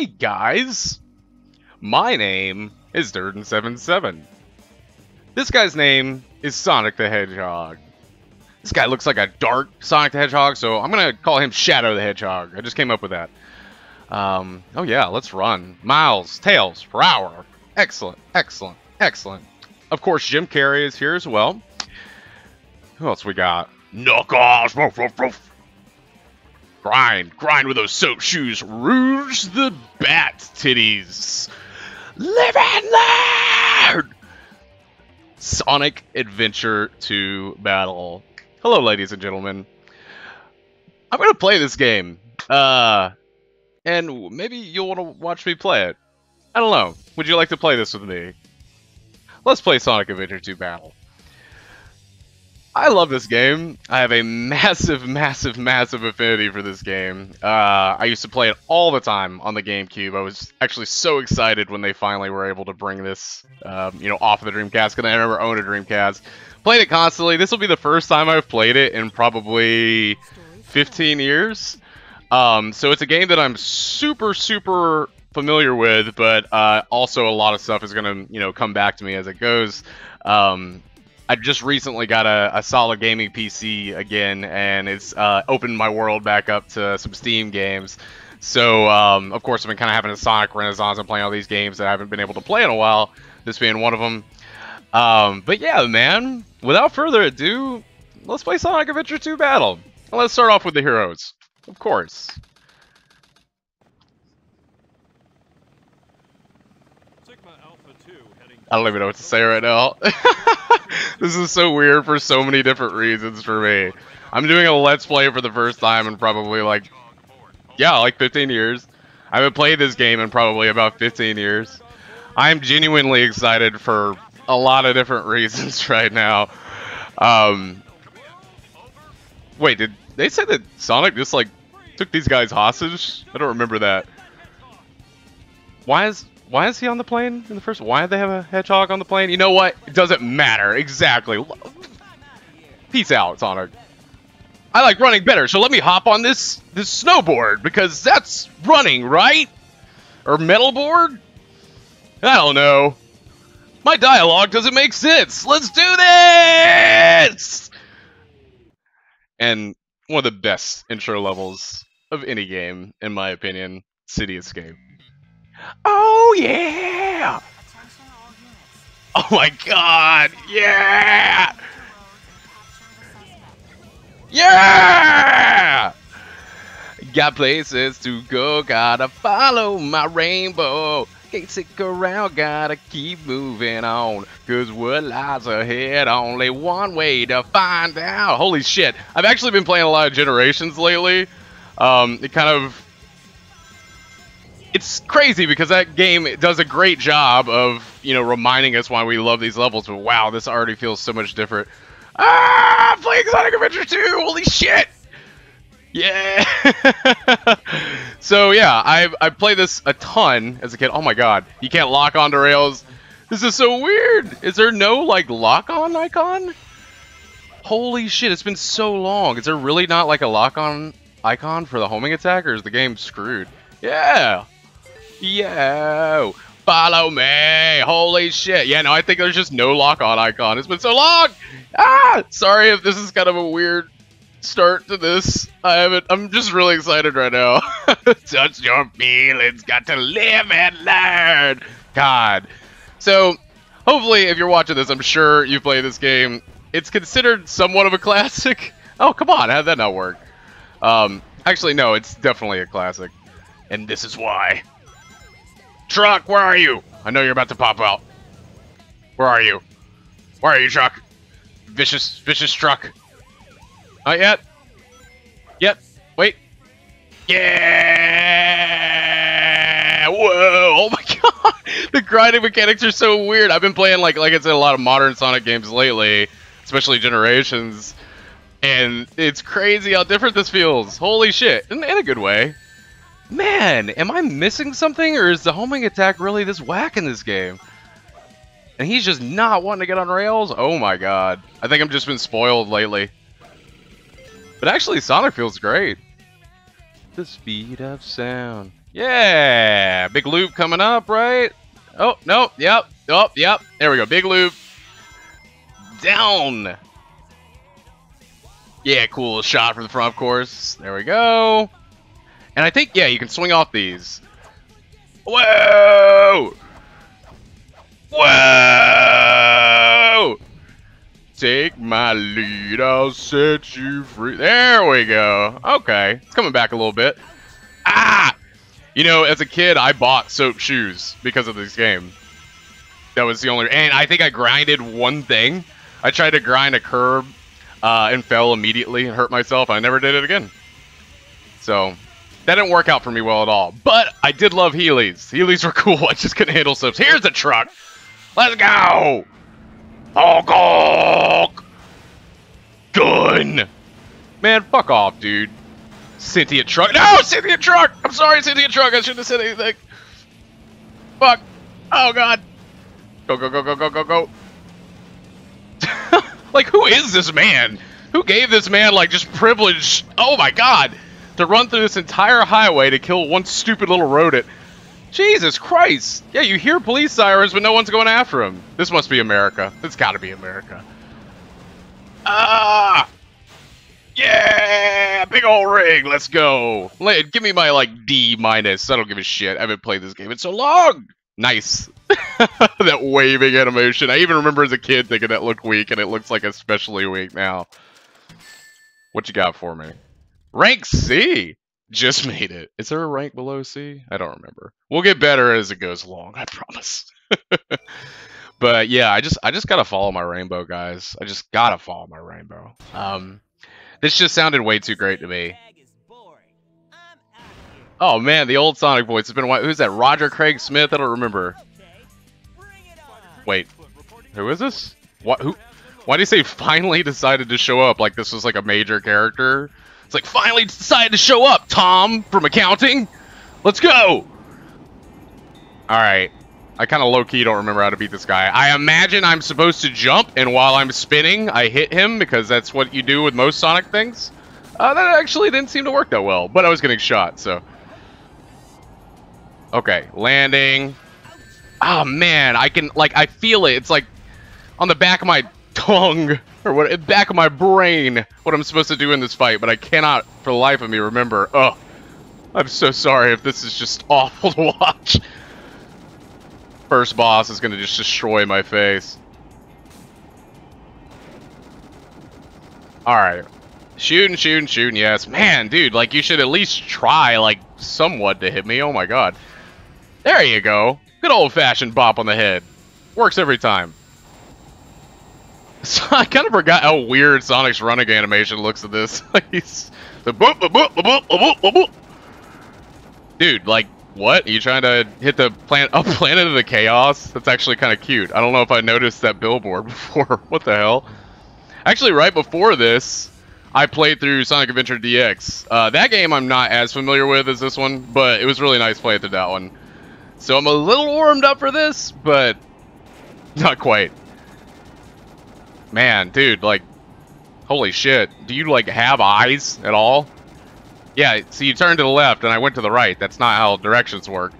Hey guys! My name is Durden77. This guy's name is Sonic the Hedgehog. This guy looks like a dark Sonic the Hedgehog, so I'm gonna call him Shadow the Hedgehog. I just came up with that. Um, oh yeah, let's run. Miles, tails per hour. Excellent, excellent, excellent. Of course, Jim Carrey is here as well. Who else we got? Knuckles! Ruff. Grind, grind with those soap shoes. Rouge the bat titties. Live and learn! Sonic Adventure 2 Battle. Hello, ladies and gentlemen. I'm gonna play this game. Uh, and maybe you'll want to watch me play it. I don't know. Would you like to play this with me? Let's play Sonic Adventure 2 Battle. I love this game. I have a massive, massive, massive affinity for this game. Uh, I used to play it all the time on the GameCube. I was actually so excited when they finally were able to bring this, um, you know, off of the Dreamcast because I never owned a Dreamcast. Played it constantly. This will be the first time I've played it in probably 15 years. Um, so it's a game that I'm super, super familiar with, but uh, also a lot of stuff is gonna, you know, come back to me as it goes. Um, I just recently got a, a, solid gaming PC again, and it's uh, opened my world back up to some Steam games. So, um, of course, I've been kind of having a Sonic renaissance and playing all these games that I haven't been able to play in a while. This being one of them. Um, but yeah, man. Without further ado, let's play Sonic Adventure 2 Battle. And let's start off with the heroes, of course. I don't even know what to say right now. this is so weird for so many different reasons for me. I'm doing a Let's Play for the first time in probably like, yeah, like 15 years. I haven't played this game in probably about 15 years. I'm genuinely excited for a lot of different reasons right now. Um, wait, did they say that Sonic just like took these guys hostage? I don't remember that. Why is why is he on the plane in the first? Why did they have a hedgehog on the plane? You know what? It doesn't matter. Exactly. Peace out, Sonic. I like running better, so let me hop on this this snowboard because that's running, right? Or metal board? I don't know. My dialogue doesn't make sense. Let's do this! And one of the best intro levels of any game, in my opinion, City Escape. Oh yeah! Oh my god! Yeah! Yeah! Got places to go, gotta follow my rainbow. Can't stick around, gotta keep moving on. Cause what lies ahead, only one way to find out. Holy shit, I've actually been playing a lot of Generations lately. Um, it kind of it's crazy because that game does a great job of you know reminding us why we love these levels. But wow, this already feels so much different. Ah, playing Sonic Adventure 2! Holy shit! Yeah. so yeah, I I played this a ton as a kid. Oh my god, you can't lock onto rails. This is so weird. Is there no like lock on icon? Holy shit, it's been so long. Is there really not like a lock on icon for the homing attack, or is the game screwed? Yeah. Yo, follow me. Holy shit. Yeah, no, I think there's just no lock on icon. It's been so long. Ah, sorry if this is kind of a weird start to this. I haven't, I'm just really excited right now. Touch your feelings, got to live and learn. God. So, hopefully, if you're watching this, I'm sure you play this game. It's considered somewhat of a classic. Oh, come on, how'd that not work? Um, actually, no, it's definitely a classic. And this is why. Truck, where are you? I know you're about to pop out. Where are you? Where are you, truck? Vicious, vicious truck. Not yet. Yep. Wait. Yeah! Whoa! Oh my god! The grinding mechanics are so weird. I've been playing like like I said a lot of modern Sonic games lately, especially Generations, and it's crazy how different this feels. Holy shit! In, in a good way. Man, am I missing something, or is the homing attack really this whack in this game? And he's just not wanting to get on rails? Oh my god. I think I've just been spoiled lately. But actually, Sonic feels great. The speed of sound. Yeah, big loop coming up, right? Oh, no, yep, oh, yep. There we go, big loop. Down. Yeah, cool shot from the front, of course. There we go. And I think, yeah, you can swing off these. Whoa! Whoa! Take my lead, I'll set you free. There we go. Okay, it's coming back a little bit. Ah! You know, as a kid, I bought soap shoes because of this game. That was the only... And I think I grinded one thing. I tried to grind a curb uh, and fell immediately and hurt myself. I never did it again. So, that didn't work out for me well at all. But I did love Heelys. Heelys were cool. I just couldn't handle soaps. Here's the truck. Let's go! Hulk Hulk! Gun! Man, fuck off, dude. Cynthia Truck. No, Cynthia Truck! I'm sorry, Cynthia Truck. I shouldn't have said anything. Fuck. Oh, God. Go, go, go, go, go, go, go. like, who is this man? Who gave this man, like, just privilege? Oh, my God. To run through this entire highway to kill one stupid little rodent. Jesus Christ! Yeah, you hear police sirens, but no one's going after him. This must be America. It's got to be America. Ah! Yeah! Big old rig, Let's go. Give me my like D minus. I don't give a shit. I haven't played this game in so long. Nice. that waving animation. I even remember as a kid thinking that looked weak, and it looks like especially weak now. What you got for me? Rank C. Just made it. Is there a rank below C? I don't remember. We'll get better as it goes along, I promise. but yeah, I just I just gotta follow my rainbow, guys. I just gotta follow my rainbow. Um, this just sounded way too great to me. Oh man, the old Sonic voice has been a while. Who's that? Roger Craig Smith? I don't remember. Wait, who is this? What? Who? Why do you say finally decided to show up like this was like a major character? It's like, finally decided to show up, Tom from accounting. Let's go. All right. I kind of low-key don't remember how to beat this guy. I imagine I'm supposed to jump, and while I'm spinning, I hit him, because that's what you do with most Sonic things. Uh, that actually didn't seem to work that well, but I was getting shot, so... Okay, landing. Oh, man, I can, like, I feel it. It's like on the back of my tongue or what back of my brain what I'm supposed to do in this fight, but I cannot for the life of me remember. Oh, I'm so sorry if this is just awful to watch. First boss is gonna just destroy my face. Alright. Shooting, shooting, shooting, yes. Man, dude, like, you should at least try, like, somewhat to hit me. Oh my god. There you go. Good old-fashioned bop on the head. Works every time. So I kind of forgot how weird Sonic's running animation looks at this. He's the boop, boop, boop, boop, boop. Dude, like, what? Are you trying to hit the planet, a planet of the chaos? That's actually kind of cute. I don't know if I noticed that billboard before. what the hell? Actually, right before this, I played through Sonic Adventure DX. Uh, that game I'm not as familiar with as this one, but it was really nice playing through that one. So I'm a little warmed up for this, but not quite. Man, dude, like, holy shit. Do you, like, have eyes at all? Yeah, so you turn to the left, and I went to the right. That's not how directions work.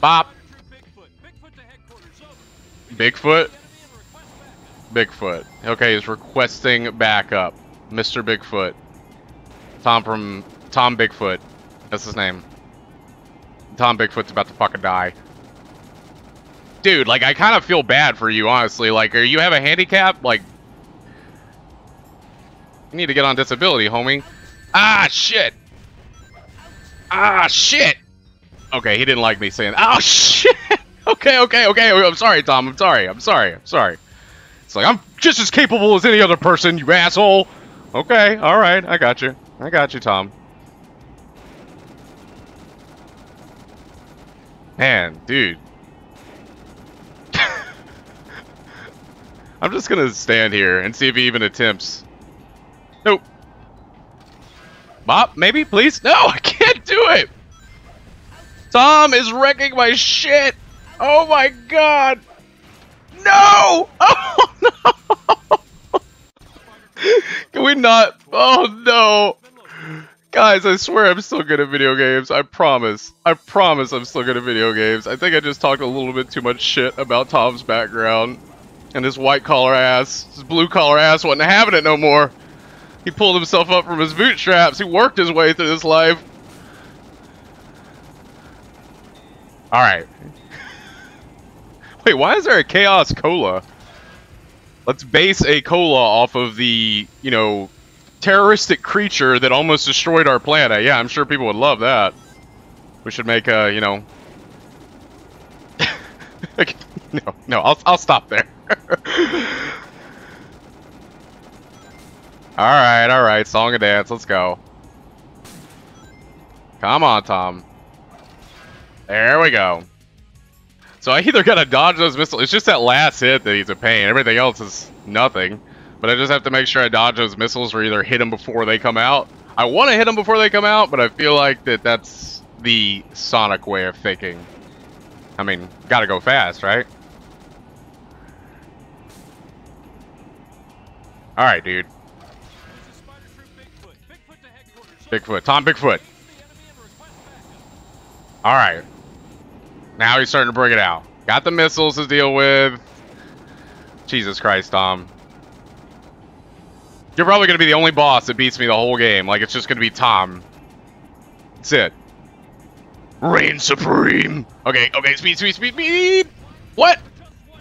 Bop. Bigfoot? Bigfoot. Okay, he's requesting backup. Mr. Bigfoot. Tom from... Tom Bigfoot. That's his name. Tom Bigfoot's about to fucking die dude, like, I kind of feel bad for you, honestly. Like, are you have a handicap? Like, you need to get on disability, homie. Ah, shit. Ah, shit. Okay, he didn't like me saying, oh, shit. okay, okay, okay. I'm sorry, Tom. I'm sorry. I'm sorry. I'm sorry. It's like, I'm just as capable as any other person, you asshole. Okay, all right. I got you. I got you, Tom. Man, dude. I'm just gonna stand here and see if he even attempts. Nope. Bop, maybe, please? No, I can't do it! Tom is wrecking my shit! Oh my god! No! Oh no! Can we not? Oh no! Guys, I swear I'm still good at video games. I promise. I promise I'm still good at video games. I think I just talked a little bit too much shit about Tom's background. And his white collar ass. His blue collar ass wasn't having it no more. He pulled himself up from his bootstraps. He worked his way through this life. Alright. Wait, why is there a Chaos Cola? Let's base a cola off of the, you know, terroristic creature that almost destroyed our planet. Yeah, I'm sure people would love that. We should make a, you know... no, no, I'll, I'll stop there. alright, alright, song and dance, let's go. Come on, Tom. There we go. So I either gotta dodge those missiles, it's just that last hit that he's a pain, everything else is nothing. But I just have to make sure I dodge those missiles or either hit them before they come out. I want to hit them before they come out, but I feel like that that's the Sonic way of thinking. I mean, gotta go fast, right? Alright, dude. Bigfoot. Tom Bigfoot. Alright. Now he's starting to bring it out. Got the missiles to deal with. Jesus Christ, Tom. You're probably going to be the only boss that beats me the whole game. Like, it's just going to be Tom. That's it. Reign supreme. Okay, okay, speed, speed, speed, speed. What?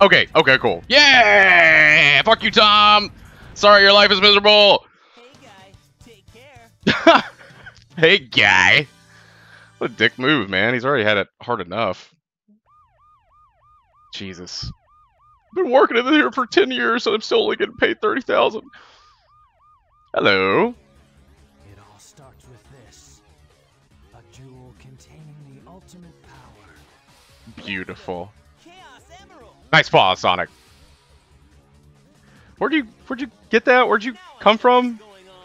Okay, okay, cool. Yeah! Fuck you, Tom. Sorry, your life is miserable. Hey guy, take care. hey, guy. What a dick move, man. He's already had it hard enough. Jesus. Been working in here for 10 years and I'm still only getting paid 30000 Hello. It all starts with this. A jewel containing the ultimate power. Beautiful. Chaos Emerald. Nice paw, Sonic. Where'd you where'd you get that? Where'd you come from?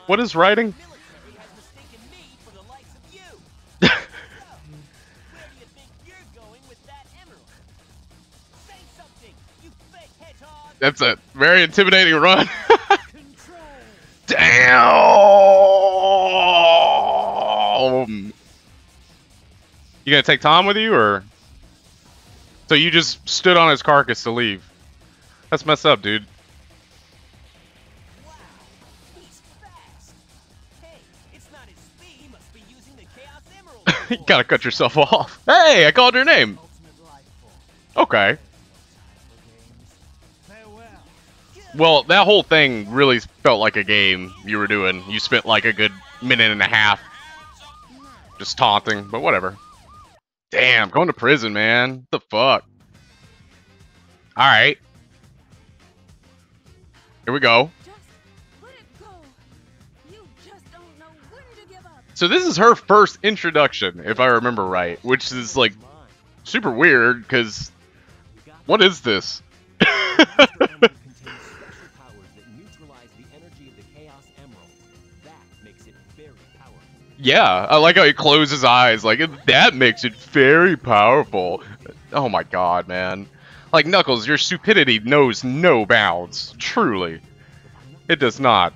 What is writing? Village has mistaken me for the likes of you. Where do you think you're going with that emerald? Say something, you fake hedgehog. That's a very intimidating run. Damn. You gonna take Tom with you, or so you just stood on his carcass to leave? That's messed up, dude. you gotta cut yourself off. Hey, I called your name. Okay. Well, that whole thing really felt like a game you were doing. You spent like a good minute and a half just taunting, but whatever. Damn, going to prison, man. What the fuck? Alright. Here we go. So this is her first introduction, if I remember right, which is like super weird, because what is this? Yeah, I like how he closes his eyes. Like that makes it very powerful. Oh my god, man! Like Knuckles, your stupidity knows no bounds. Truly, it does not?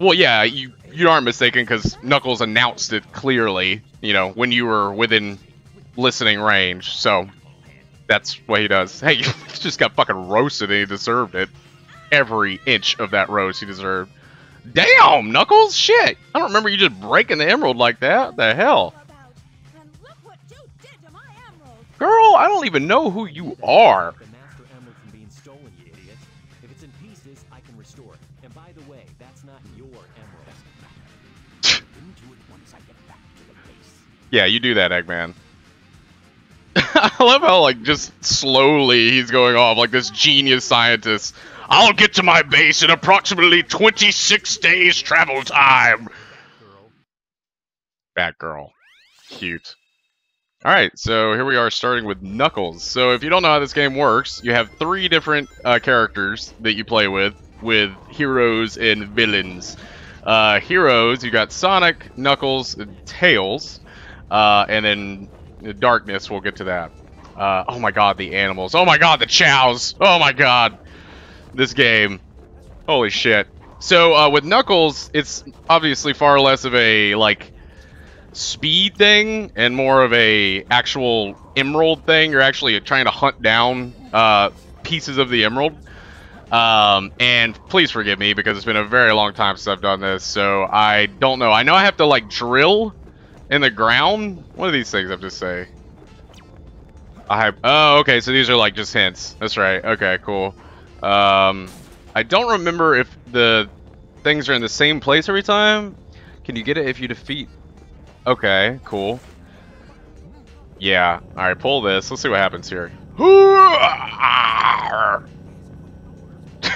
Well, yeah, you you aren't mistaken because Knuckles announced it clearly. You know when you were within listening range. So that's what he does. Hey, he just got fucking roasted and he deserved it. Every inch of that roast he deserved. Damn, Knuckles! Shit! I don't remember you just breaking the emerald like that. The hell? Girl, I don't even know who you are. Yeah, you do that, Eggman. I love how, like, just slowly he's going off like this genius scientist. I'll get to my base in approximately 26 days travel time. Batgirl. Cute. Alright, so here we are starting with Knuckles. So if you don't know how this game works, you have three different uh, characters that you play with, with heroes and villains. Uh, heroes, you got Sonic, Knuckles, and Tails, uh, and then the Darkness, we'll get to that. Uh, oh my god, the animals. Oh my god, the chows. Oh my god. This game. Holy shit. So uh, with Knuckles, it's obviously far less of a like speed thing and more of a actual emerald thing. You're actually trying to hunt down uh, pieces of the emerald. Um, and please forgive me because it's been a very long time since I've done this, so I don't know. I know I have to like drill in the ground. What are these things have to say? I. Oh, okay. So these are like just hints. That's right. Okay, cool. Um, I don't remember if the things are in the same place every time. Can you get it if you defeat? Okay, cool. Yeah. All right, pull this. Let's see what happens here.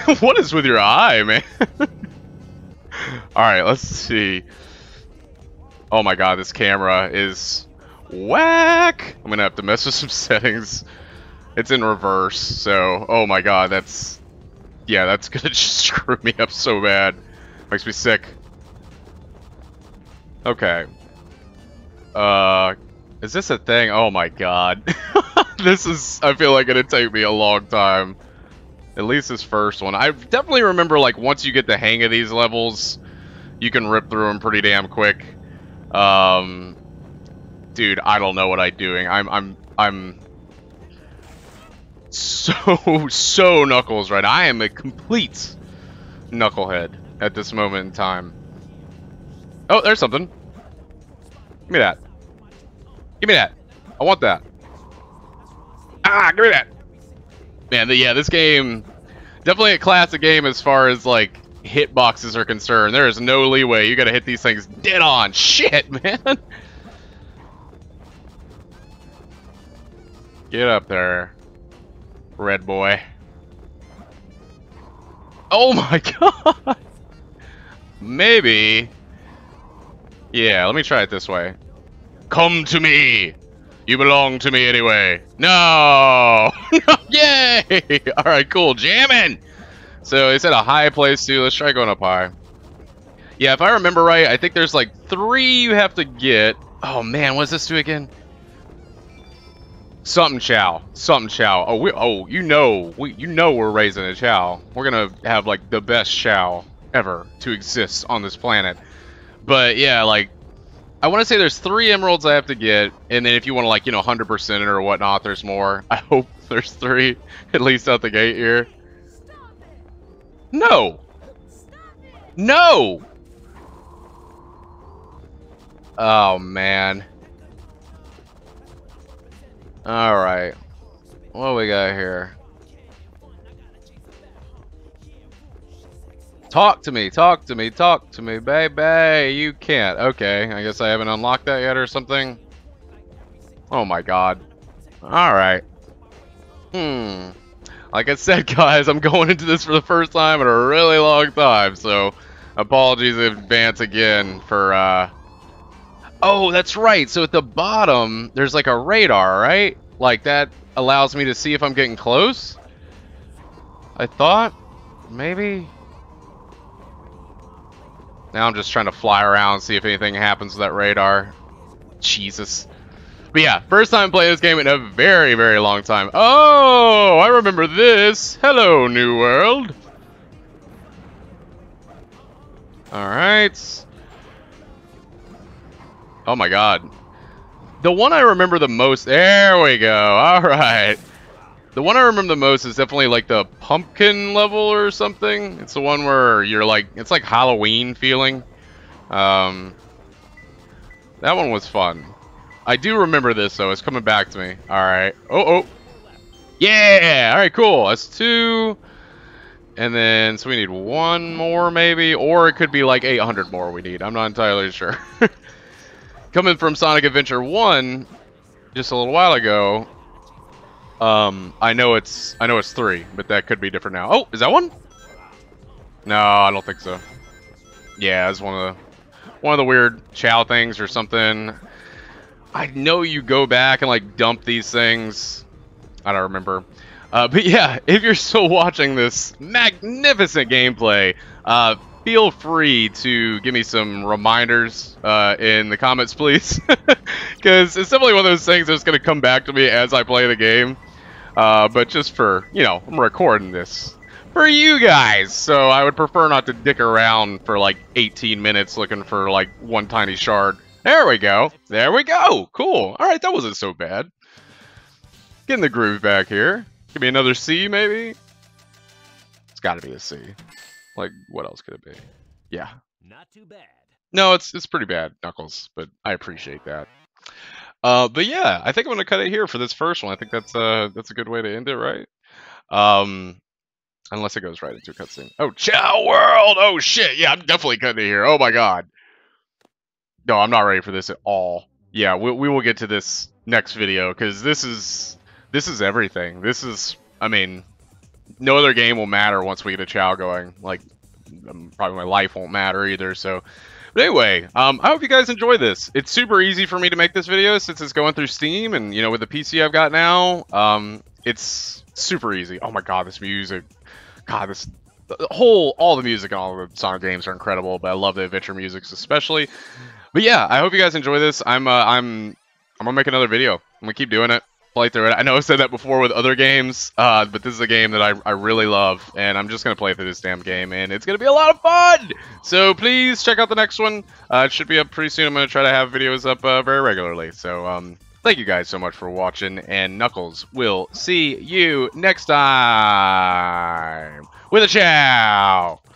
what is with your eye, man? All right, let's see. Oh my god, this camera is whack. I'm gonna have to mess with some settings. It's in reverse, so oh my god, that's yeah, that's gonna just screw me up so bad. Makes me sick. Okay. Uh, is this a thing? Oh my god. this is, I feel like it'd take me a long time. At least this first one. I definitely remember, like, once you get the hang of these levels, you can rip through them pretty damn quick. Um, dude, I don't know what I'm doing. I'm, I'm, I'm so, so Knuckles right I am a complete knucklehead at this moment in time. Oh, there's something. Give me that. Give me that. I want that. Ah, give me that. Man, the, yeah, this game definitely a classic game as far as like hitboxes are concerned. There is no leeway. You got to hit these things dead on. Shit, man. Get up there, red boy. Oh my god. Maybe. Yeah, let me try it this way. Come to me. You belong to me anyway. No! Yay! Alright, cool. Jamming! So it's at a high place too. Let's try going up high. Yeah, if I remember right, I think there's like three you have to get. Oh man, what's this do again? Something Chao. Something Chao. Oh, we, oh, you know, we, you know we're raising a Chao. We're gonna have like the best Chao ever to exist on this planet. But yeah, like I want to say there's three emeralds I have to get, and then if you want to like, you know, 100% it or whatnot, there's more. I hope there's three, at least out the gate here. No! No! Oh, man. Alright. What we got here? Talk to me, talk to me, talk to me, baby. You can't. Okay, I guess I haven't unlocked that yet or something. Oh my god. Alright. Hmm. Like I said, guys, I'm going into this for the first time in a really long time, so apologies in advance again for, uh... Oh, that's right. So at the bottom, there's like a radar, right? Like that allows me to see if I'm getting close? I thought? Maybe? Now I'm just trying to fly around and see if anything happens with that radar. Jesus. But yeah, first time playing this game in a very, very long time. Oh, I remember this. Hello, New World. Alright. Oh my god. The one I remember the most... There we go. Alright. The one I remember the most is definitely like the pumpkin level or something. It's the one where you're like, it's like Halloween feeling. Um, that one was fun. I do remember this though. It's coming back to me. All right. Oh, oh. Yeah. All right, cool. That's two. And then, so we need one more maybe, or it could be like 800 more we need. I'm not entirely sure. Coming from Sonic Adventure 1, just a little while ago, um, I know it's I know it's three, but that could be different now. Oh, is that one? No, I don't think so. Yeah, it's one of the one of the weird Chao things or something. I know you go back and like dump these things. I don't remember. Uh, but yeah, if you're still watching this magnificent gameplay, uh, feel free to give me some reminders uh, in the comments, please. Because it's definitely one of those things that's going to come back to me as I play the game. Uh, but just for, you know, I'm recording this for you guys. So I would prefer not to dick around for like 18 minutes looking for like one tiny shard. There we go. There we go. Cool. All right, that wasn't so bad. Getting the groove back here. Give me another C, maybe. It's got to be a C. Like, what else could it be? Yeah. Not too bad. No, it's it's pretty bad, Knuckles, but I appreciate that. Uh, but yeah, I think I'm gonna cut it here for this first one. I think that's uh that's a good way to end it, right? Um, unless it goes right into a cutscene. Oh, Chao World! Oh shit! Yeah, I'm definitely cutting it here. Oh my god. No, I'm not ready for this at all. Yeah, we we will get to this next video because this is this is everything. This is, I mean, no other game will matter once we get a Chao going. Like, um, probably my life won't matter either. So. But anyway, um, I hope you guys enjoy this. It's super easy for me to make this video since it's going through Steam, and you know, with the PC I've got now, um, it's super easy. Oh my god, this music, God, this whole, all the music and all the Sonic games are incredible, but I love the adventure musics especially. But yeah, I hope you guys enjoy this. I'm, uh, I'm, I'm gonna make another video. I'm gonna keep doing it play through it. I know I've said that before with other games, uh, but this is a game that I, I really love, and I'm just to play through this damn game, and it's to be a lot of fun! So please check out the next one. Uh, it should be up pretty soon. I'm to try to have videos up uh, very regularly. So um, thank you guys so much for watching, and Knuckles will see you next time with a Chao!